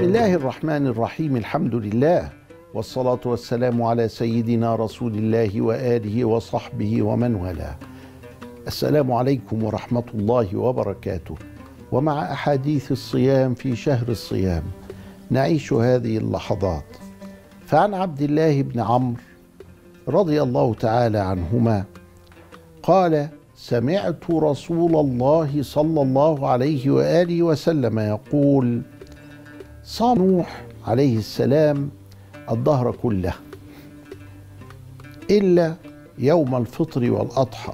الله الرحمن الرحيم الحمد لله والصلاة والسلام على سيدنا رسول الله وآله وصحبه ومن والاه. السلام عليكم ورحمة الله وبركاته. ومع أحاديث الصيام في شهر الصيام نعيش هذه اللحظات. فعن عبد الله بن عمرو رضي الله تعالى عنهما قال سمعت رسول الله صلى الله عليه وآله وسلم يقول صام نوح عليه السلام الدهر كله إلا يوم الفطر والأضحى.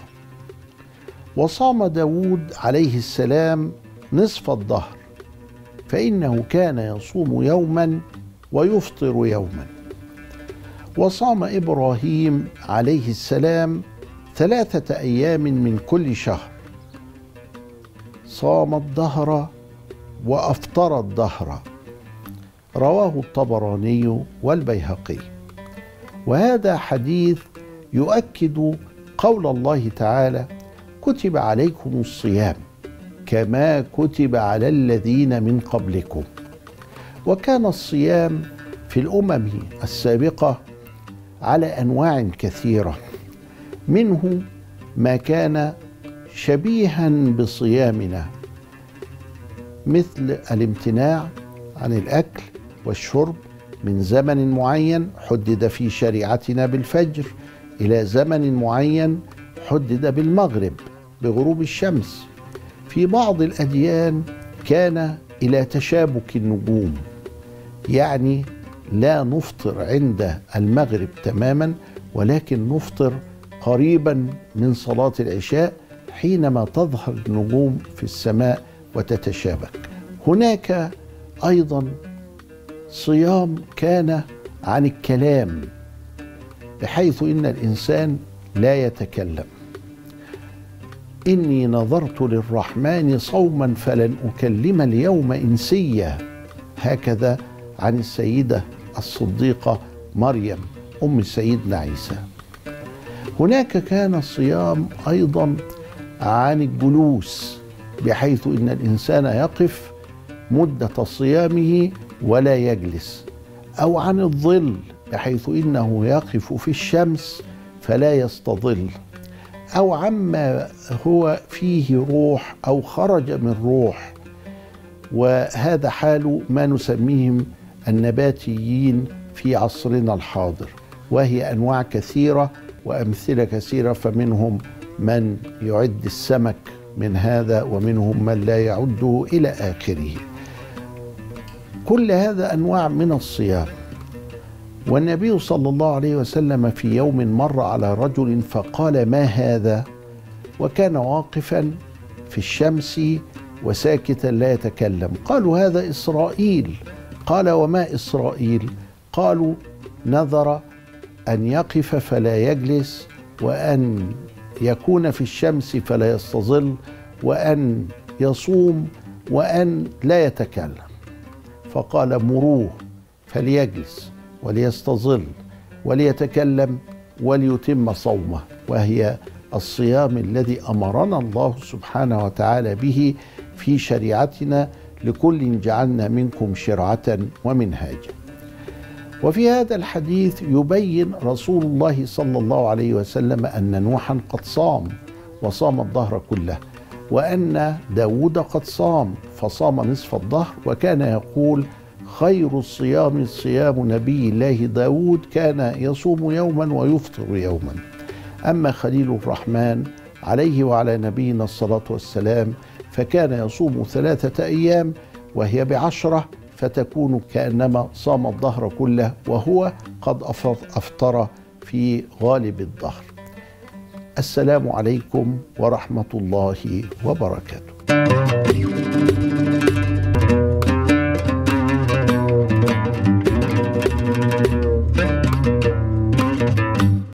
وصام داود عليه السلام نصف الدهر فإنه كان يصوم يوما ويفطر يوما. وصام إبراهيم عليه السلام ثلاثة أيام من كل شهر. صام الدهر وأفطر الدهر. رواه الطبراني والبيهقي. وهذا حديث يؤكد قول الله تعالى كتب عليكم الصيام كما كتب على الذين من قبلكم وكان الصيام في الأمم السابقة على أنواع كثيرة. منه ما كان شبيها بصيامنا مثل الامتناع عن الأكل والشرب من زمن معين حدد في شريعتنا بالفجر إلى زمن معين حدد بالمغرب بغروب الشمس. في بعض الأديان كان إلى تشابك النجوم يعني لا نفطر عند المغرب تماما ولكن نفطر قريبا من صلاة العشاء حينما تظهر النجوم في السماء وتتشابك. هناك أيضا صيام كان عن الكلام بحيث إن الإنسان لا يتكلم. إني نظرت للرحمن صوما فلن أكلم اليوم إنسيا. هكذا عن السيدة الصديقة مريم أم سيدنا عيسى. هناك كان الصيام أيضا عن الجلوس بحيث إن الإنسان يقف مدة صيامه ولا يجلس أو عن الظل بحيث إنه يقف في الشمس فلا يستظل أو عما هو فيه روح أو خرج من روح. وهذا حال ما نسميهم النباتيين في عصرنا الحاضر وهي أنواع كثيرة وأمثلة كثيرة فمنهم من يعد السمك من هذا ومنهم من لا يعده إلى آخره. كل هذا أنواع من الصيام. والنبي صلى الله عليه وسلم في يوم مر على رجل فقال ما هذا؟ وكان واقفا في الشمس وساكتا لا يتكلم. قالوا هذا إسرائيل. قال وما إسرائيل؟ قالوا نذر أن يقف فلا يجلس وأن يكون في الشمس فلا يستظل وأن يصوم وأن لا يتكلم. فقال مروه فليجلس وليستظل وليتكلم وليتم صومه وهي الصيام الذي أمرنا الله سبحانه وتعالى به في شريعتنا لكل جعلنا منكم شرعة ومنهاجا. وفي هذا الحديث يبين رسول الله صلى الله عليه وسلم أن نوحا قد صام وصام الظهر كله وأن داود قد صام فصام نصف الظهر وكان يقول خير الصيام صيام نبي الله داود كان يصوم يوما ويفطر يوما. أما خليل الرحمن عليه وعلى نبينا الصلاة والسلام فكان يصوم ثلاثة أيام وهي بعشرة فتكون كأنما صام الظهر كله وهو قد أفطر في غالب الظهر السلام عليكم ورحمة الله وبركاته.